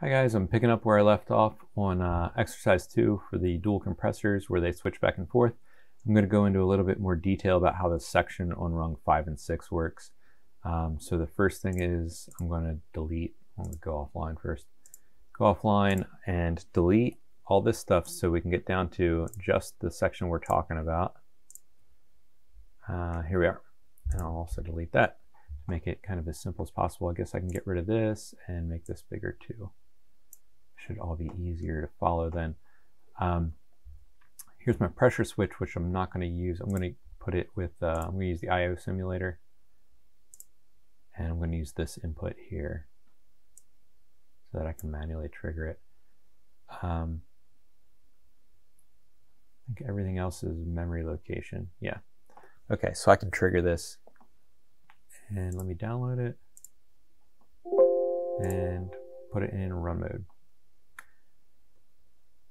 Hi guys, I'm picking up where I left off on uh, exercise two for the dual compressors where they switch back and forth. I'm going to go into a little bit more detail about how the section on rung five and six works. Um, so the first thing is I'm going to delete, I'm to go offline first, go offline and delete all this stuff so we can get down to just the section we're talking about. Uh, here we are. And I'll also delete that to make it kind of as simple as possible. I guess I can get rid of this and make this bigger too should all be easier to follow then. Um, here's my pressure switch, which I'm not going to use. I'm going to put it with, uh, I'm going to use the IO simulator. And I'm going to use this input here so that I can manually trigger it. Um, I think everything else is memory location. Yeah. Okay, so I can trigger this. And let me download it and put it in run mode.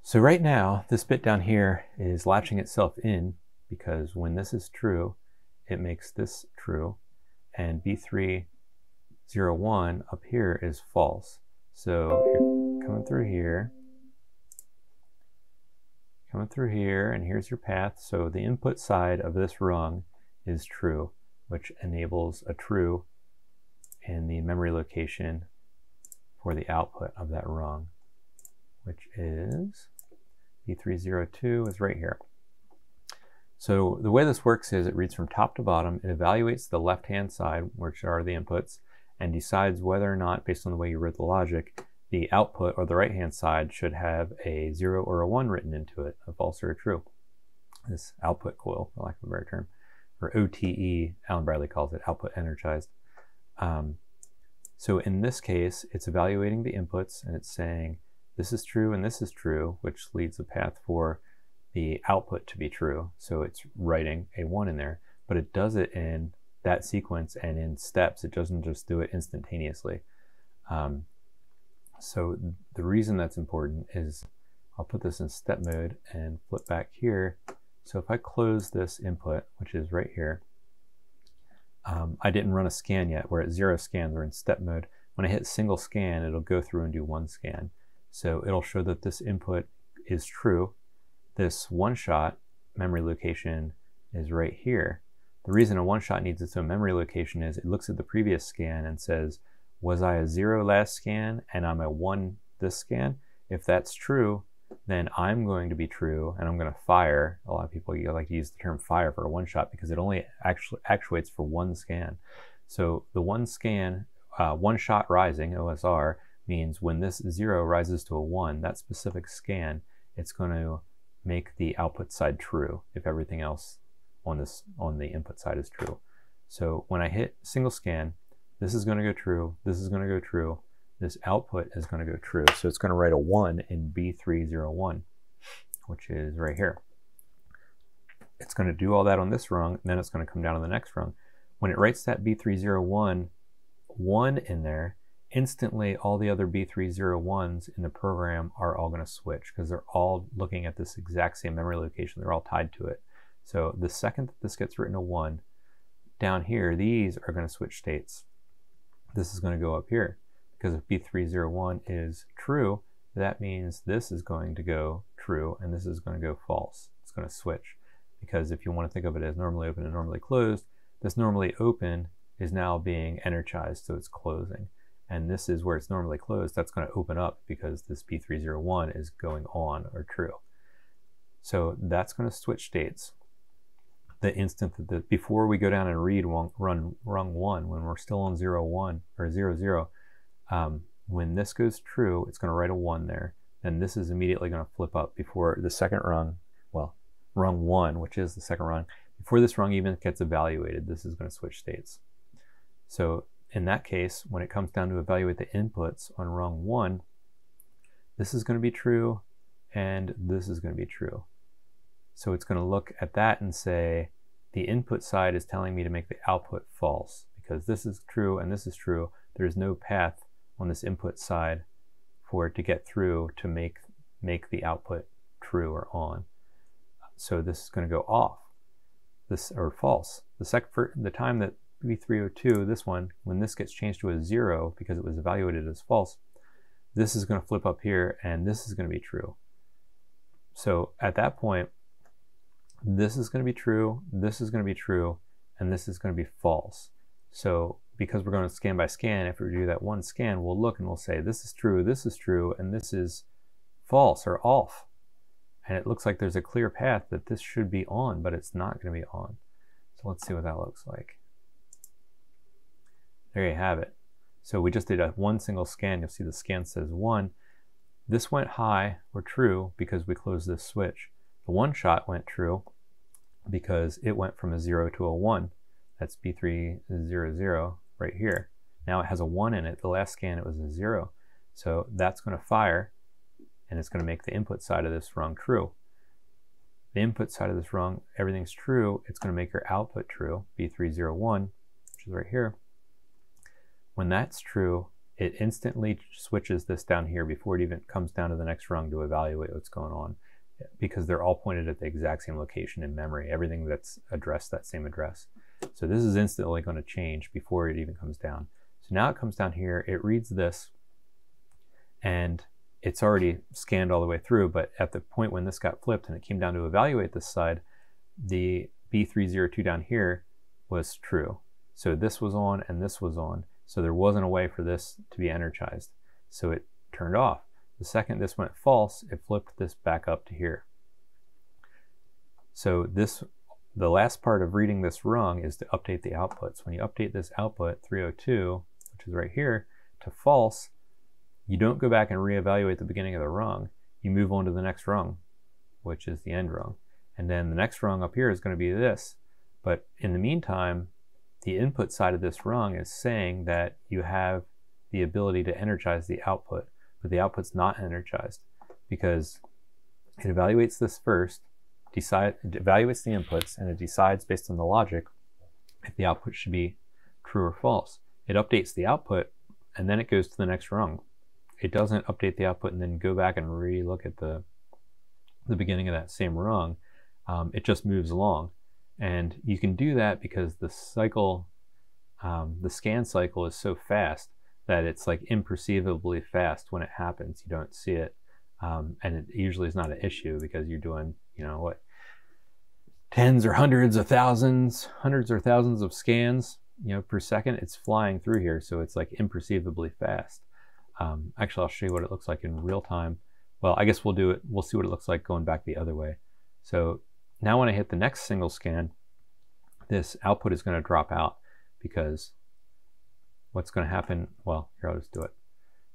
So right now, this bit down here is latching itself in because when this is true, it makes this true, and B301 up here is false. So coming through here, coming through here, and here's your path. So the input side of this rung is true, which enables a true in the memory location for the output of that rung, which is B302 is right here. So the way this works is it reads from top to bottom, it evaluates the left-hand side, which are the inputs, and decides whether or not, based on the way you wrote the logic, the output or the right-hand side should have a 0 or a 1 written into it, a false or a true. This output coil, for lack of a better term, or OTE, Allen Bradley calls it, output energized. Um, so in this case, it's evaluating the inputs and it's saying, this is true and this is true, which leads the path for the output to be true. So it's writing a 1 in there, but it does it in that sequence and in steps. It doesn't just do it instantaneously. Um, so the reason that's important is I'll put this in step mode and flip back here. So if I close this input, which is right here, um, I didn't run a scan yet. We're at zero scans, we're in step mode. When I hit single scan, it'll go through and do one scan. So it'll show that this input is true. This one-shot memory location is right here. The reason a one-shot needs its own memory location is it looks at the previous scan and says, was I a zero last scan and I'm a one this scan? If that's true, then I'm going to be true and I'm going to fire. A lot of people like to use the term fire for a one shot because it only actually actuates for one scan. So the one scan, uh, one shot rising, OSR, means when this zero rises to a one, that specific scan, it's going to make the output side true if everything else on this on the input side is true. So when I hit single scan, this is going to go true, this is going to go true, this output is going to go true. So it's going to write a 1 in B301, which is right here. It's going to do all that on this rung, then it's going to come down to the next rung. When it writes that B301 1 in there, instantly all the other B301s in the program are all going to switch because they're all looking at this exact same memory location. They're all tied to it. So the second that this gets written to 1, down here, these are going to switch states. This is going to go up here because if B301 is true, that means this is going to go true and this is going to go false. It's going to switch because if you want to think of it as normally open and normally closed, this normally open is now being energized, so it's closing and this is where it's normally closed, that's going to open up because this B301 is going on or true. So that's going to switch states. The instant that the, before we go down and read rung, run rung one, when we're still on zero one or zero zero, um, when this goes true, it's going to write a one there. And this is immediately going to flip up before the second rung, well, rung one, which is the second rung, before this rung even gets evaluated, this is going to switch states. So in that case, when it comes down to evaluate the inputs on rung one, this is going to be true and this is going to be true. So it's going to look at that and say, the input side is telling me to make the output false because this is true and this is true. There's no path on this input side for it to get through to make, make the output true or on. So this is going to go off this or false. The, sec the time that B302, this one, when this gets changed to a zero because it was evaluated as false, this is going to flip up here and this is going to be true. So at that point, this is going to be true, this is going to be true, and this is going to be false. So because we're going to scan by scan, if we do that one scan, we'll look and we'll say this is true, this is true, and this is false or off. And it looks like there's a clear path that this should be on, but it's not going to be on. So let's see what that looks like. There you have it. So we just did a one single scan. You'll see the scan says one. This went high or true because we closed this switch. The one shot went true because it went from a zero to a one. That's B300 right here. Now it has a one in it. The last scan it was a zero. So that's going to fire and it's going to make the input side of this rung true. The input side of this rung, everything's true. It's going to make your output true, B301, which is right here. When that's true, it instantly switches this down here before it even comes down to the next rung to evaluate what's going on because they're all pointed at the exact same location in memory, everything that's addressed that same address. So this is instantly going to change before it even comes down. So now it comes down here, it reads this, and it's already scanned all the way through, but at the point when this got flipped and it came down to evaluate this side, the B302 down here was true. So this was on and this was on. So there wasn't a way for this to be energized. So it turned off. The second this went false, it flipped this back up to here. So this, the last part of reading this rung is to update the outputs. When you update this output 302, which is right here, to false, you don't go back and reevaluate the beginning of the rung. You move on to the next rung, which is the end rung. And then the next rung up here is going to be this. But in the meantime, the input side of this rung is saying that you have the ability to energize the output, but the output's not energized because it evaluates this first, decide, evaluates the inputs, and it decides based on the logic if the output should be true or false. It updates the output, and then it goes to the next rung. It doesn't update the output and then go back and re-look at the, the beginning of that same rung. Um, it just moves along. And you can do that because the cycle, um, the scan cycle is so fast that it's like imperceivably fast when it happens. You don't see it. Um, and it usually is not an issue because you're doing, you know, what, tens or hundreds of thousands, hundreds or thousands of scans, you know, per second. It's flying through here. So it's like imperceivably fast. Um, actually, I'll show you what it looks like in real time. Well, I guess we'll do it. We'll see what it looks like going back the other way. So now when I hit the next single scan, this output is going to drop out because what's going to happen, well, here I'll just do it.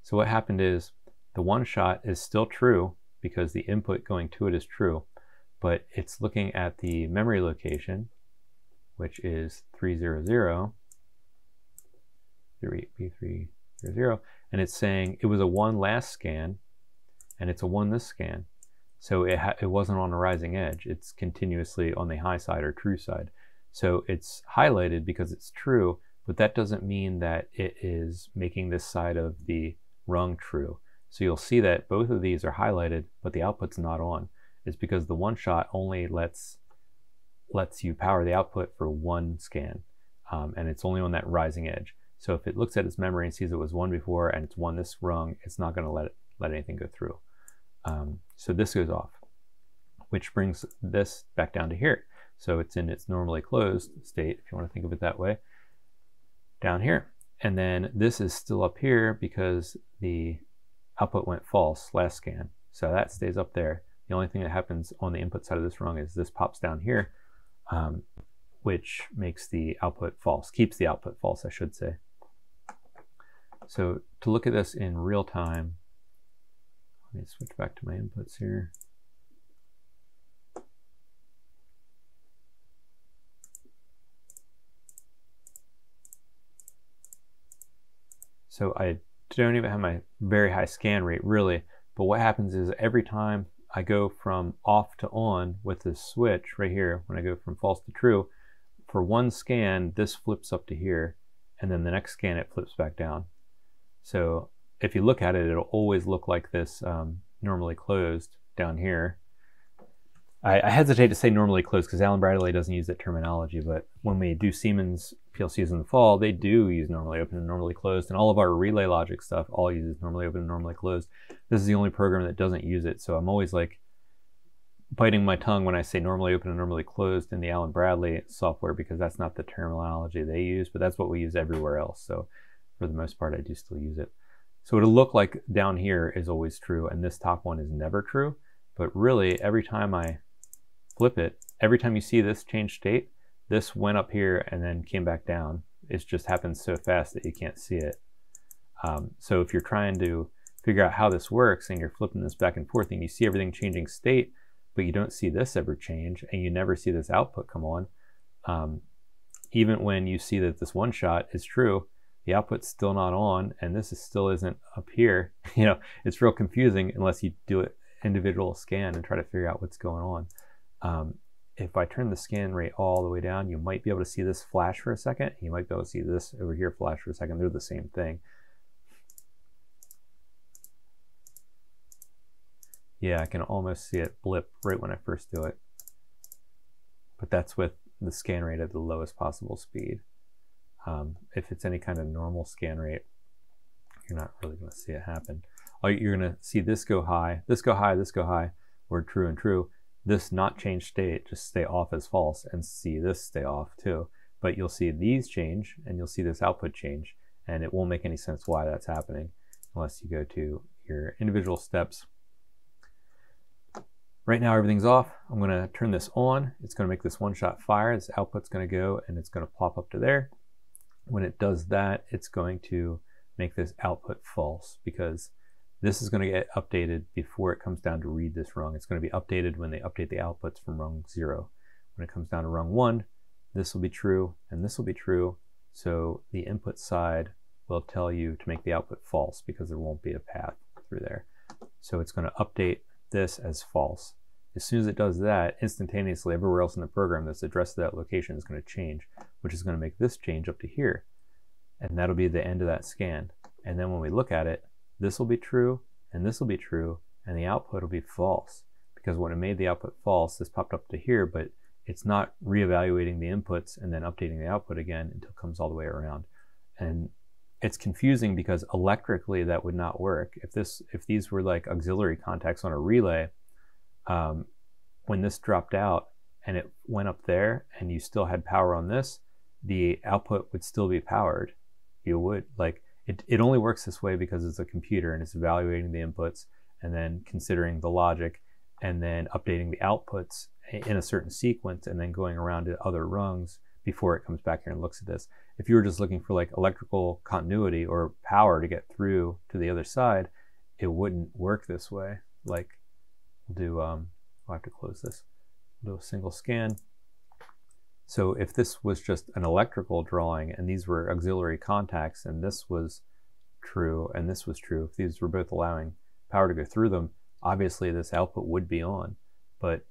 So what happened is the one shot is still true because the input going to it is true, but it's looking at the memory location, which is 300, B300, and it's saying it was a one last scan, and it's a one this scan. So it, it wasn't on a rising edge. It's continuously on the high side or true side. So it's highlighted because it's true, but that doesn't mean that it is making this side of the rung true. So you'll see that both of these are highlighted, but the output's not on. It's because the one shot only lets lets you power the output for one scan, um, and it's only on that rising edge. So if it looks at its memory and sees it was one before and it's one this rung, it's not going to let it, let anything go through. Um, so this goes off, which brings this back down to here. So it's in its normally closed state, if you want to think of it that way, down here. And then this is still up here because the output went false last scan. So that stays up there. The only thing that happens on the input side of this rung is this pops down here, um, which makes the output false, keeps the output false, I should say. So to look at this in real time, let me switch back to my inputs here. So I don't even have my very high scan rate really, but what happens is every time I go from off to on with this switch right here, when I go from false to true, for one scan, this flips up to here, and then the next scan, it flips back down. So if you look at it, it'll always look like this um, normally closed down here. I, I hesitate to say normally closed because Allen Bradley doesn't use that terminology, but when we do Siemens PLCs in the fall, they do use normally open and normally closed, and all of our relay logic stuff all uses normally open and normally closed. This is the only program that doesn't use it, so I'm always like biting my tongue when I say normally open and normally closed in the Allen Bradley software because that's not the terminology they use, but that's what we use everywhere else. So for the most part, I do still use it. So it'll look like down here is always true, and this top one is never true. But really, every time I flip it, every time you see this change state, this went up here and then came back down. It just happens so fast that you can't see it. Um, so if you're trying to figure out how this works and you're flipping this back and forth and you see everything changing state, but you don't see this ever change and you never see this output come on, um, even when you see that this one shot is true, the output's still not on and this is still isn't up here. You know, it's real confusing unless you do it individual scan and try to figure out what's going on. Um, if I turn the scan rate all the way down, you might be able to see this flash for a second. You might be able to see this over here flash for a second. They're the same thing. Yeah, I can almost see it blip right when I first do it. But that's with the scan rate at the lowest possible speed. Um, if it's any kind of normal scan rate, you're not really going to see it happen. Oh, you're going to see this go high, this go high, this go high, or true and true this not change state just stay off as false and see this stay off too. But you'll see these change and you'll see this output change and it won't make any sense why that's happening unless you go to your individual steps. Right now everything's off. I'm going to turn this on. It's going to make this one-shot fire. This output's going to go and it's going to plop up to there. When it does that, it's going to make this output false because this is going to get updated before it comes down to read this rung. It's going to be updated when they update the outputs from rung 0. When it comes down to rung 1, this will be true and this will be true. So the input side will tell you to make the output false because there won't be a path through there. So it's going to update this as false. As soon as it does that, instantaneously everywhere else in the program that's addressed to that location is going to change, which is going to make this change up to here. And that'll be the end of that scan. And then when we look at it, this will be true and this will be true and the output will be false because when it made the output false this popped up to here but it's not reevaluating the inputs and then updating the output again until it comes all the way around and it's confusing because electrically that would not work if this if these were like auxiliary contacts on a relay um, when this dropped out and it went up there and you still had power on this the output would still be powered you would like it, it only works this way because it's a computer and it's evaluating the inputs and then considering the logic and then updating the outputs in a certain sequence and then going around to other rungs before it comes back here and looks at this. If you were just looking for like electrical continuity or power to get through to the other side, it wouldn't work this way. Like we'll do, um, I'll have to close this. We'll do a single scan. So if this was just an electrical drawing and these were auxiliary contacts and this was true and this was true, if these were both allowing power to go through them, obviously this output would be on. But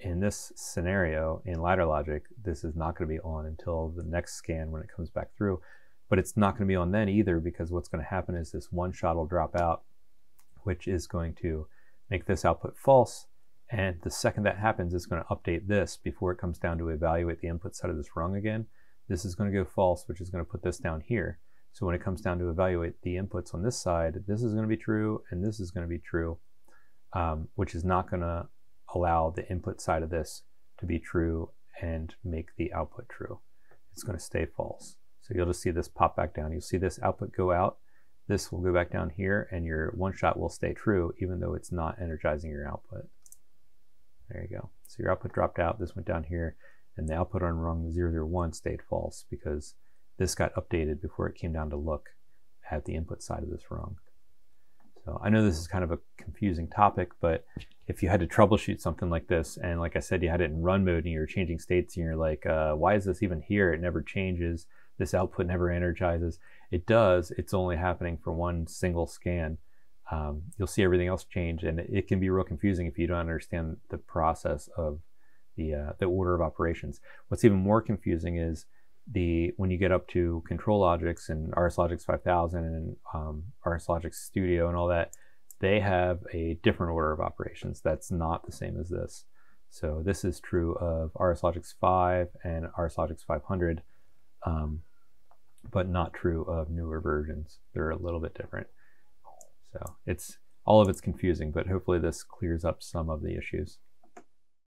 in this scenario, in ladder logic, this is not going to be on until the next scan when it comes back through. But it's not going to be on then either because what's going to happen is this one shot will drop out, which is going to make this output false and the second that happens, it's going to update this before it comes down to evaluate the input side of this rung again. This is going to go false, which is going to put this down here. So when it comes down to evaluate the inputs on this side, this is going to be true and this is going to be true, um, which is not going to allow the input side of this to be true and make the output true. It's going to stay false. So you'll just see this pop back down. You'll see this output go out. This will go back down here and your one shot will stay true even though it's not energizing your output. There you go. So your output dropped out, this went down here, and the output on rung 001 stayed false because this got updated before it came down to look at the input side of this rung. So I know this is kind of a confusing topic, but if you had to troubleshoot something like this, and like I said, you had it in run mode and you're changing states and you're like, uh, why is this even here? It never changes. This output never energizes. It does. It's only happening for one single scan um, you'll see everything else change, and it, can be real confusing if you don't understand the process of the uh, the order of operations. What's even more confusing is the when you get up to ControlLogix and RSLogix 5000 and um, RSLogix Studio and all that, they have a different order of operations that's not the same as this. So this is true of RSLogix 5 and RSLogix 500, um, but not true of newer versions. They're a little bit different. So it's all of it's confusing, but hopefully this clears up some of the issues.